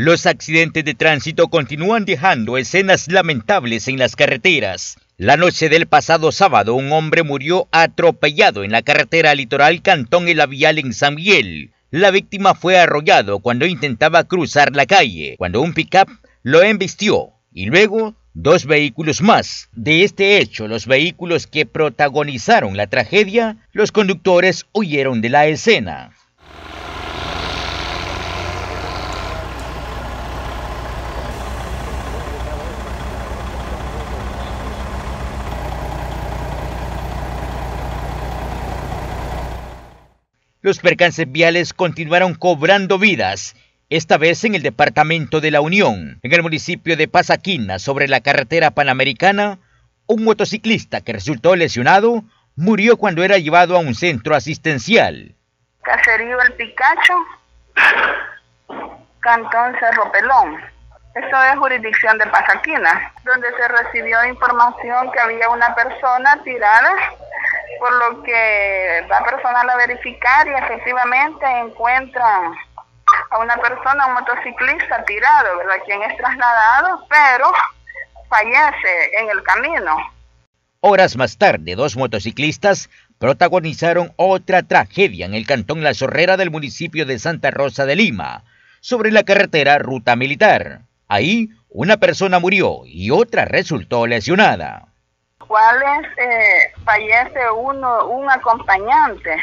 Los accidentes de tránsito continúan dejando escenas lamentables en las carreteras. La noche del pasado sábado, un hombre murió atropellado en la carretera litoral Cantón El Avial en San Miguel. La víctima fue arrollado cuando intentaba cruzar la calle, cuando un pickup lo embistió y luego dos vehículos más. De este hecho, los vehículos que protagonizaron la tragedia, los conductores huyeron de la escena. Los percances viales continuaron cobrando vidas, esta vez en el departamento de la Unión, en el municipio de Pasaquina, sobre la carretera panamericana. Un motociclista que resultó lesionado murió cuando era llevado a un centro asistencial. Caserío El Picacho, Cantón Cerro Pelón. Esto es jurisdicción de Pasaquina, donde se recibió información que había una persona tirada por lo que va personal a verificar y efectivamente encuentra a una persona, un motociclista tirado, ¿verdad? Quien es trasladado, pero fallece en el camino. Horas más tarde, dos motociclistas protagonizaron otra tragedia en el cantón La Zorrera del municipio de Santa Rosa de Lima, sobre la carretera Ruta Militar. Ahí, una persona murió y otra resultó lesionada cuales eh, fallece uno, un acompañante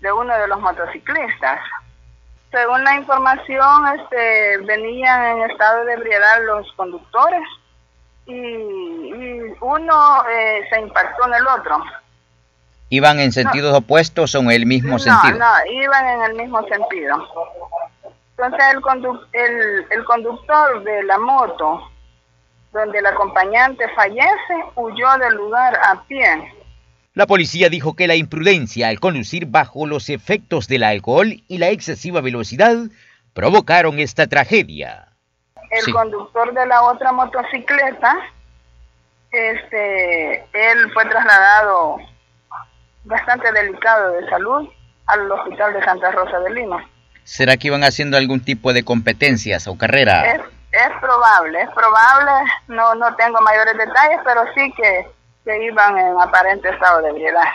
de uno de los motociclistas. Según la información, este, venían en estado de ebriedad los conductores y, uno eh, se impactó en el otro. ¿Iban en sentidos opuestos o en el mismo sentido? No, iban en el mismo sentido. Entonces el, el, el conductor de la moto donde el acompañante fallece, huyó del lugar a pie. La policía dijo que la imprudencia al conducir bajo los efectos del alcohol y la excesiva velocidad provocaron esta tragedia. El conductor de la otra motocicleta, este, él fue trasladado bastante delicado de salud al hospital de Santa Rosa de Lima. ¿Será que iban haciendo algún tipo de competencias o carrera? Es probable, es probable, no, no tengo mayores detalles, pero sí que, que iban en aparente estado de ebriedad.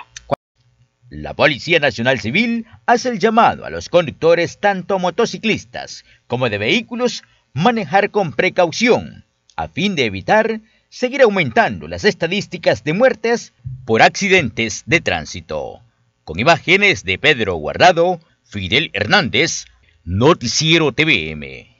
La Policía Nacional Civil hace el llamado a los conductores tanto motociclistas como de vehículos manejar con precaución a fin de evitar seguir aumentando las estadísticas de muertes por accidentes de tránsito. Con imágenes de Pedro Guardado, Fidel Hernández, Noticiero TVM.